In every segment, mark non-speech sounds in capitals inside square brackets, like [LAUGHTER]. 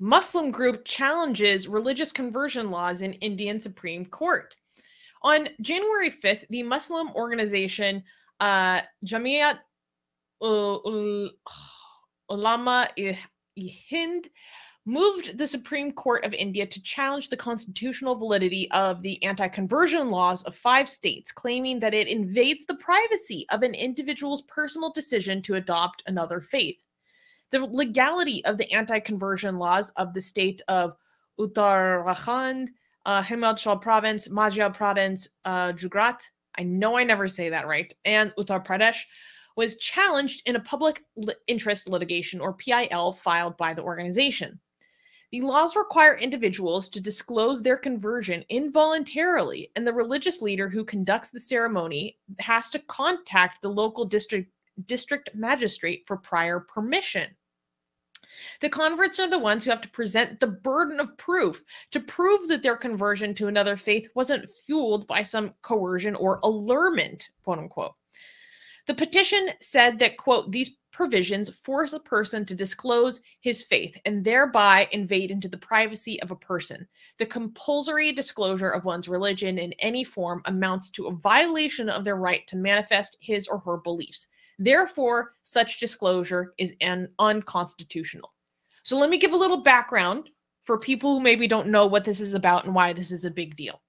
Muslim group challenges religious conversion laws in Indian Supreme Court. On January 5th, the Muslim organization uh, Jamiat Ulama Hind moved the Supreme Court of India to challenge the constitutional validity of the anti conversion laws of five states, claiming that it invades the privacy of an individual's personal decision to adopt another faith the legality of the anti-conversion laws of the state of Uttarakhand, uh, Himachal province, Madhya province, uh, Gujarat, I know I never say that right, and Uttar Pradesh was challenged in a public li- interest litigation or PIL filed by the organization. The laws require individuals to disclose their conversion involuntarily, and the religious leader who conducts the ceremony has to contact the local district district magistrate for prior permission. The converts are the ones who have to present the burden of proof to prove that their conversion to another faith wasn't fueled by some coercion or allurement, quote unquote. The petition said that, quote, these provisions force a person to disclose his faith and thereby invade into the privacy of a person. The compulsory disclosure of one's religion in any form amounts to a violation of their right to manifest his or her beliefs. Therefore, such disclosure is an unconstitutional. So let me give a little background for people who maybe don't know what this is about and why this is a big deal.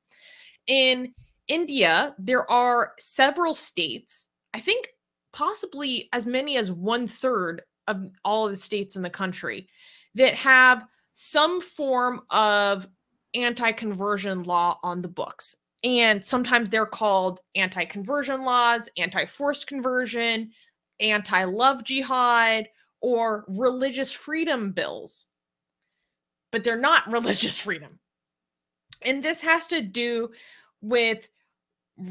In India, there are several states, I think possibly as many as one third of all of the states in the country, that have some form of anti conversion law on the books. And sometimes they're called anti conversion laws, anti forced conversion, anti love jihad, or religious freedom bills. But they're not [LAUGHS] religious freedom. And this has to do with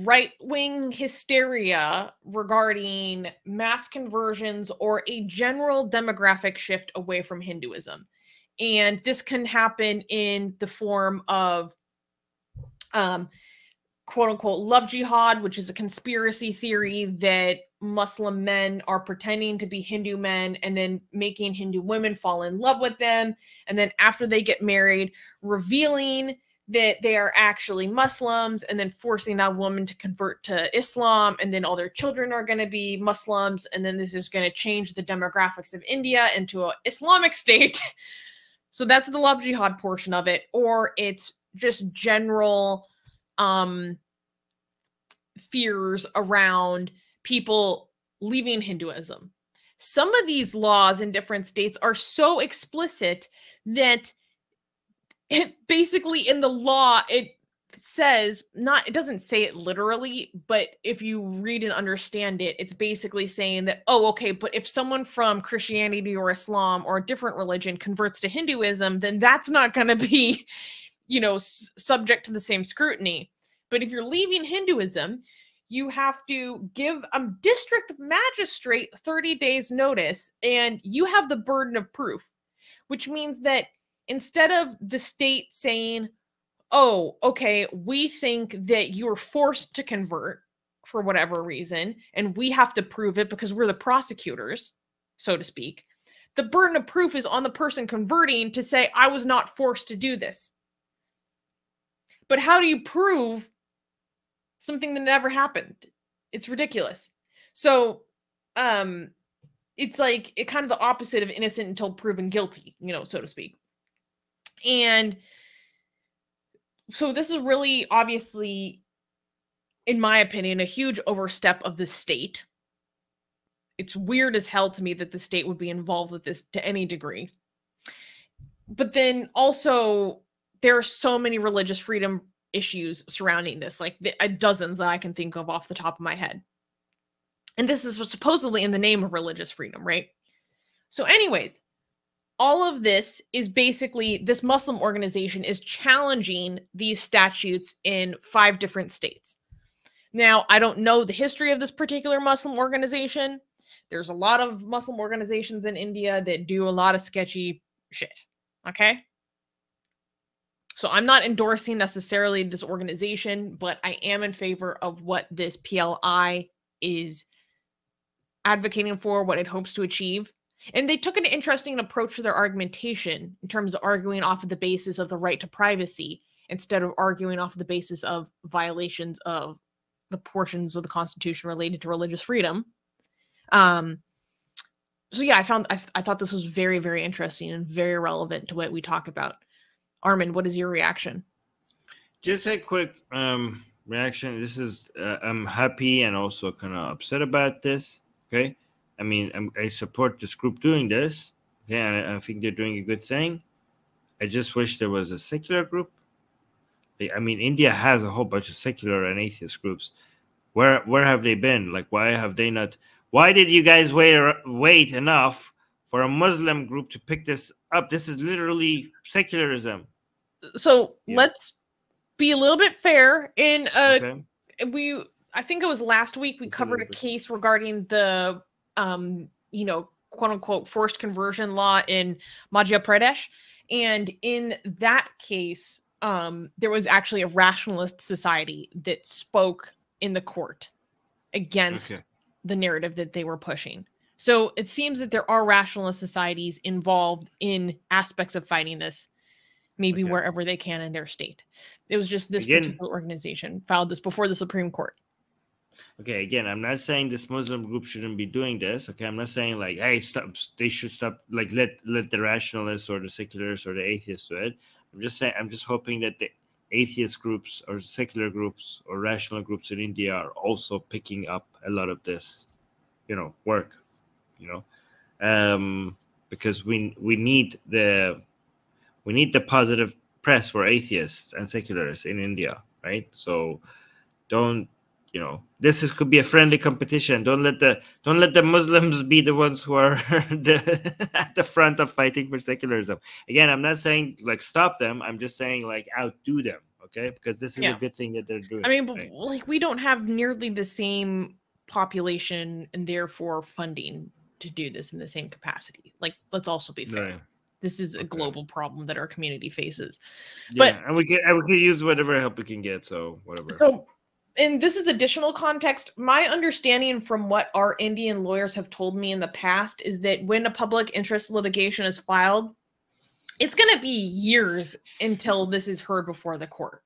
right wing hysteria regarding mass conversions or a general demographic shift away from Hinduism. And this can happen in the form of um, quote unquote love jihad, which is a conspiracy theory that Muslim men are pretending to be Hindu men and then making Hindu women fall in love with them. And then after they get married, revealing that they are actually Muslims and then forcing that woman to convert to Islam. And then all their children are going to be Muslims. And then this is going to change the demographics of India into an Islamic state. [LAUGHS] so that's the love jihad portion of it. Or it's just general um, fears around people leaving Hinduism. Some of these laws in different states are so explicit that it [LAUGHS] basically in the law it says not it doesn't say it literally but if you read and understand it it's basically saying that oh okay but if someone from christianity or islam or a different religion converts to hinduism then that's not going to be you know subject to the same scrutiny but if you're leaving Hinduism, you have to give a district magistrate 30 days notice and you have the burden of proof, which means that instead of the state saying, oh, okay, we think that you're forced to convert for whatever reason, and we have to prove it because we're the prosecutors, so to speak. The burden of proof is on the person converting to say, I was not forced to do this. But how do you prove something that never happened. It's ridiculous. So, um, it's like it kind of the opposite of innocent until proven guilty, you know, so to speak. And so this is really obviously, in my opinion, a huge overstep of the state. It's weird as hell to me that the state would be involved with this to any degree. But then also, there are so many religious freedom issues surrounding this, like the, uh, dozens that I can think of off the top of my head. And this is supposedly in the name of religious freedom, right? So, anyways, all of this is basically this Muslim organization is challenging these statutes in five different states. Now, I don't know the history of this particular Muslim organization. There's a lot of Muslim organizations in India that do a lot of sketchy shit. Okay. So I'm not endorsing necessarily this organization, but I am in favor of what this PLI is advocating for, what it hopes to achieve. And they took an interesting approach to their argumentation in terms of arguing off of the basis of the right to privacy instead of arguing off of the basis of violations of the portions of the Constitution related to religious freedom. Um, so yeah, I found I, I thought this was very very interesting and very relevant to what we talk about. Armin, what is your reaction? Just a quick um, reaction. This is uh, I'm happy and also kind of upset about this. Okay, I mean I'm, i support this group doing this. Okay, I, I think they're doing a good thing. I just wish there was a secular group. I mean, India has a whole bunch of secular and atheist groups. Where where have they been? Like, why have they not? Why did you guys wait wait enough for a Muslim group to pick this up? This is literally secularism. So yeah. let's be a little bit fair. In uh, okay. we, I think it was last week we covered a, a case regarding the, um, you know, quote unquote forced conversion law in Madhya Pradesh, and in that case, um, there was actually a rationalist society that spoke in the court against okay. the narrative that they were pushing. So it seems that there are rationalist societies involved in aspects of fighting this, maybe okay. wherever they can in their state. It was just this again, particular organization filed this before the Supreme Court. Okay, again, I'm not saying this Muslim group shouldn't be doing this. Okay, I'm not saying like, hey, stop. They should stop. Like, let let the rationalists or the secularists or the atheists do it. I'm just saying. I'm just hoping that the atheist groups or secular groups or rational groups in India are also picking up a lot of this, you know, work. You know, um, because we we need the we need the positive press for atheists and secularists in India, right? So don't you know this is could be a friendly competition don't let the don't let the muslims be the ones who are [LAUGHS] the, at the front of fighting for secularism again i'm not saying like stop them i'm just saying like outdo them okay because this is yeah. a good thing that they're doing i mean right? like we don't have nearly the same population and therefore funding to do this in the same capacity like let's also be fair right. this is a okay. global problem that our community faces yeah, but and we can and we can use whatever help we can get so whatever so and this is additional context. My understanding from what our Indian lawyers have told me in the past is that when a public interest litigation is filed, it's going to be years until this is heard before the court.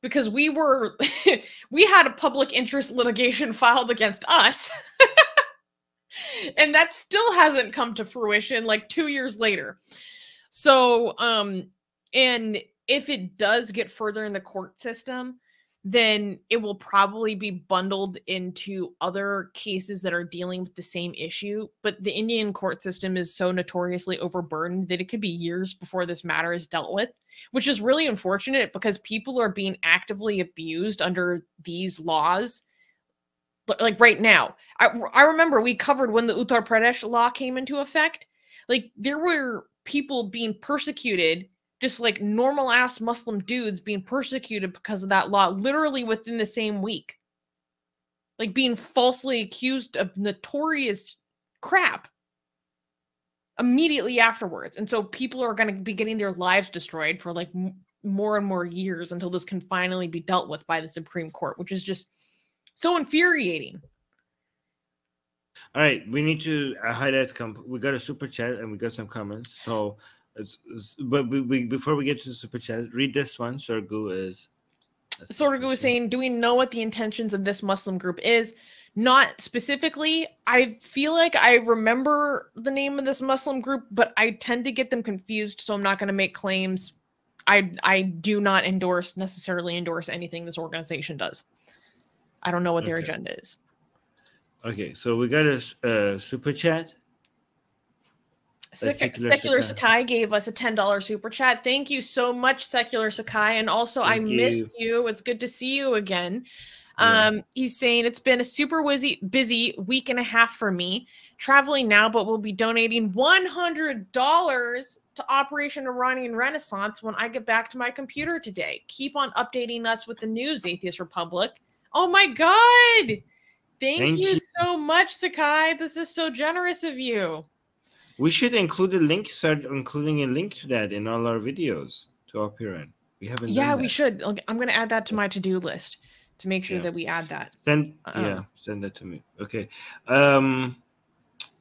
Because we were, [LAUGHS] we had a public interest litigation filed against us. [LAUGHS] and that still hasn't come to fruition like two years later. So, um, and if it does get further in the court system, then it will probably be bundled into other cases that are dealing with the same issue. But the Indian court system is so notoriously overburdened that it could be years before this matter is dealt with, which is really unfortunate because people are being actively abused under these laws. Like right now, I, I remember we covered when the Uttar Pradesh law came into effect. Like there were people being persecuted just like normal ass Muslim dudes being persecuted because of that law literally within the same week. Like being falsely accused of notorious crap immediately afterwards. And so people are going to be getting their lives destroyed for like more and more years until this can finally be dealt with by the Supreme Court, which is just so infuriating. All right, we need to uh, highlight. Comp- we got a super chat and we got some comments. So it's, it's, but we, we, before we get to the super chat, read this one. Sorgu is. Sorgu is saying, "Do we know what the intentions of this Muslim group is?" Not specifically. I feel like I remember the name of this Muslim group, but I tend to get them confused, so I'm not going to make claims. I I do not endorse necessarily endorse anything this organization does. I don't know what their okay. agenda is. Okay, so we got a uh, super chat Secular, Secular Sakai. Sakai gave us a $10 super chat. Thank you so much, Secular Sakai. And also, Thank I you. missed you. It's good to see you again. Yeah. Um, he's saying it's been a super busy, busy week and a half for me. Traveling now, but we'll be donating $100 to Operation Iranian Renaissance when I get back to my computer today. Keep on updating us with the news, Atheist Republic. Oh my God. Thank, Thank you, you so much, Sakai. This is so generous of you. We should include a link, start including a link to that in all our videos to Opera. We haven't. Yeah, we should. I'm going to add that to my to-do list to make sure yeah. that we add that. Send, uh, yeah, send that to me. Okay. Um,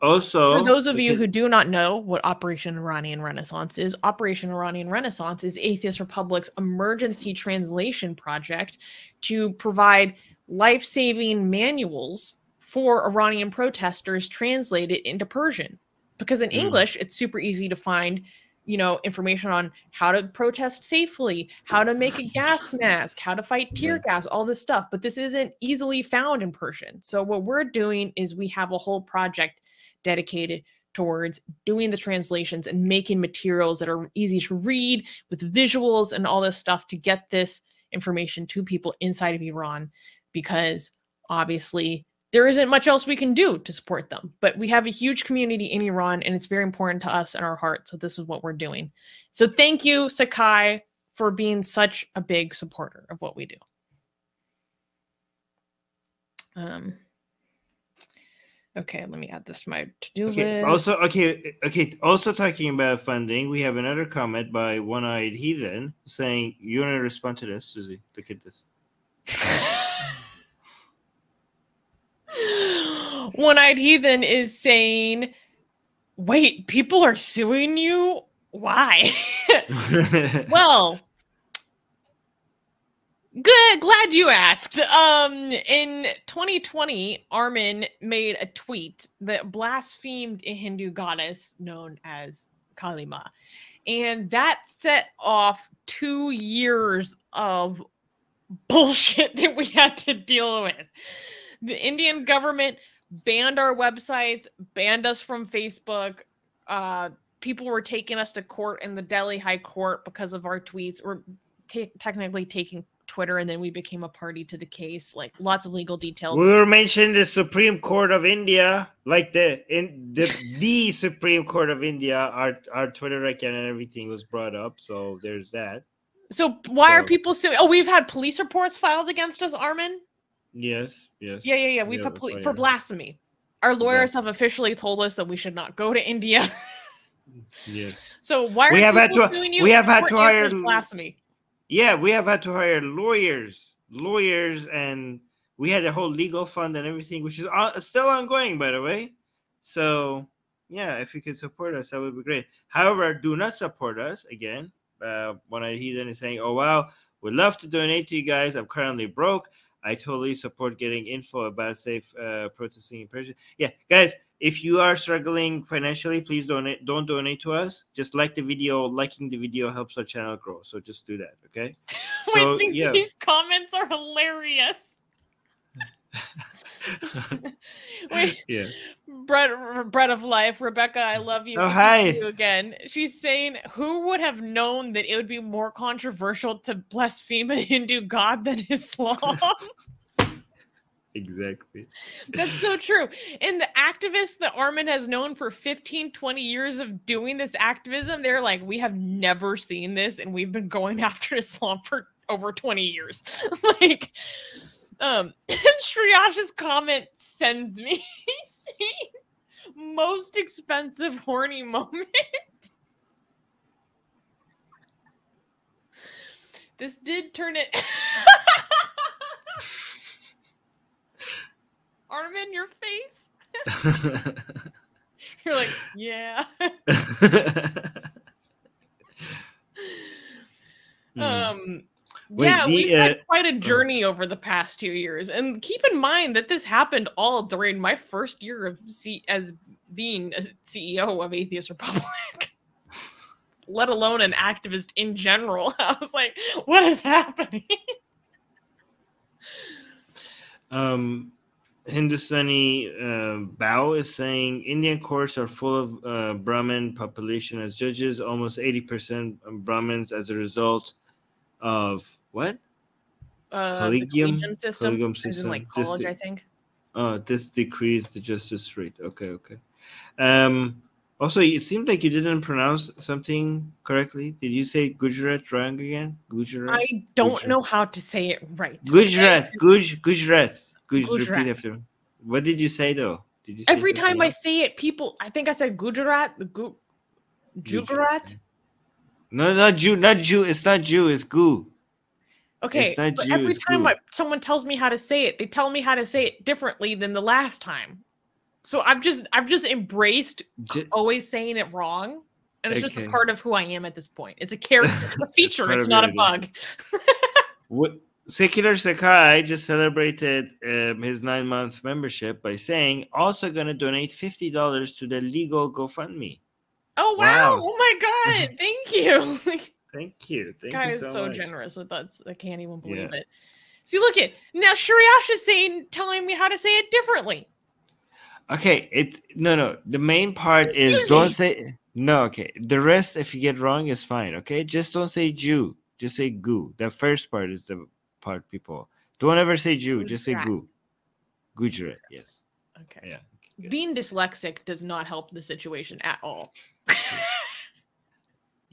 Also, For those of you who do not know what Operation Iranian Renaissance is, Operation Iranian Renaissance is Atheist Republic's emergency translation project to provide life saving manuals for Iranian protesters translated into Persian. Because in Mm. English, it's super easy to find, you know, information on how to protest safely, how to make a gas [LAUGHS] mask, how to fight tear gas, all this stuff. But this isn't easily found in Persian. So what we're doing is we have a whole project dedicated towards doing the translations and making materials that are easy to read with visuals and all this stuff to get this information to people inside of Iran because obviously there isn't much else we can do to support them. But we have a huge community in Iran and it's very important to us and our heart so this is what we're doing. So thank you Sakai for being such a big supporter of what we do. Um Okay, let me add this to my to-do Okay. list. Also, okay, uh, okay. Also talking about funding, we have another comment by One-Eyed Heathen saying, "You want to respond to this, Susie? Look at this." [LAUGHS] One-eyed heathen is saying, "Wait, people are suing you? Why?" [LAUGHS] [LAUGHS] well, good. Glad you asked. Um, in 2020, Armin made a tweet that blasphemed a Hindu goddess known as Kali Ma, and that set off two years of bullshit [LAUGHS] that we had to deal with. The Indian government banned our websites, banned us from Facebook. Uh, people were taking us to court in the Delhi High Court because of our tweets. We're technically taking Twitter, and then we became a party to the case. Like lots of legal details. we were mentioning the Supreme Court of India, like the in the [LAUGHS] the Supreme Court of India. Our our Twitter account and everything was brought up, so there's that. So why are people suing? Oh, we've had police reports filed against us, Armin. Yes, yes. Yeah, yeah, yeah. We've Yeah, that's poli- for blasphemy. Our lawyers have officially told us that we should not go to India. [LAUGHS] Yes. so why are We have had people to- suing you? we have had For to hire blasphemy. Yeah, we have had to hire lawyers, lawyers, and we had a whole legal fund and everything, which is uh, still ongoing, by the way. So, yeah, if you could support us, that would be great. However, do not support us again. Uh, when I hear them saying, "Oh wow, would love to donate to you guys. I'm currently broke. I totally support getting info about safe uh, protesting in Persia." Yeah, guys, if you are struggling financially, please donate. Don't donate to us. Just like the video. Liking the video helps our channel grow. So just do that, okay? [LAUGHS] So, these, yeah. these comments are hilarious. [LAUGHS] Wait, yeah. bread, bread of life, Rebecca, I love you. Oh, hi. You again. She's saying, "Who would have known that it would be more controversial to blaspheme a Hindu god than Islam?" [LAUGHS] Exactly. That's so true. And the activists that Armin has known for 15, 20 years of doing this activism, they're like, we have never seen this, and we've been going [LAUGHS] after Islam for over 20 years. [LAUGHS] like, um, [LAUGHS] Shriyash's comment sends me most expensive horny moment. this did turn it. Armin, your face. [LAUGHS] You're like, yeah. [LAUGHS] Hmm. Um Wait, yeah, the, we've had uh, quite a journey over the past two years. And keep in mind that this happened all during my first year of C- as being a CEO of Atheist Republic. [LAUGHS] Let alone an activist in general. I was like, what is happening? um, Hindustani uh, Bao is saying Indian courts are full of uh, Brahmin population as judges, almost 80% of Brahmins as a result of what? Uh, Collegium- system, collegium system, like college, the- I think. Uh, this decrease the justice rate. Okay, okay. Um, also, it seemed like you didn't pronounce something correctly. Did you say Gujarat wrong again? Gujarat? I don't Gujarat. know how to say it right. Gujarat, Guj, Gujarat. Gujarat. repeat after. What did you say though? Did you say Every time something I say it, people, I think I said Gujarat, the Gu- Gujarat. No, not Jew, not Jew. It's not Jew. It's Gu. Okay, It's not but Jew, every time I, someone tells me how to say it, they tell me how to say it differently than the last time. So I've just I've just embraced always saying it wrong. And it's just a part of who I am at this point. It's a character, it's a [LAUGHS] feature, it's not a bug. [LAUGHS] What Secular Sakai just celebrated um, his nine month membership by saying also gonna donate fifty dollars to the legal GoFundMe. Oh wow. Wow. Oh my god. [LAUGHS] Thank you. Thank you. Thank guy you is so, so much. generous with us. I can't even believe Yeah. it. See, look at now Shriyash is saying telling me how to say it differently. Okay, it no no. The main part is don't say no. Okay, the rest if you get wrong is fine. Okay, just don't say Jew. Just say goo. The first part is the part people don't ever say Jew. Just say Gujarat. goo. Gujarat. Yes. Okay. Yeah. good. Being dyslexic does not help the situation at all. [LAUGHS]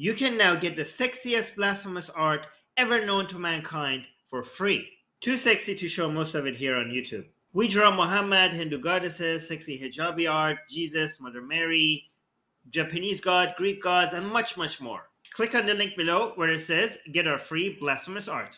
You can now get the sexiest blasphemous art ever known to mankind for free. Too sexy to show most of it here on YouTube. We draw Muhammad, Hindu goddesses, sexy hijabi art, Jesus, Mother Mary, Japanese god, Greek gods, and much, much more. Click on the link below where it says get our free blasphemous art.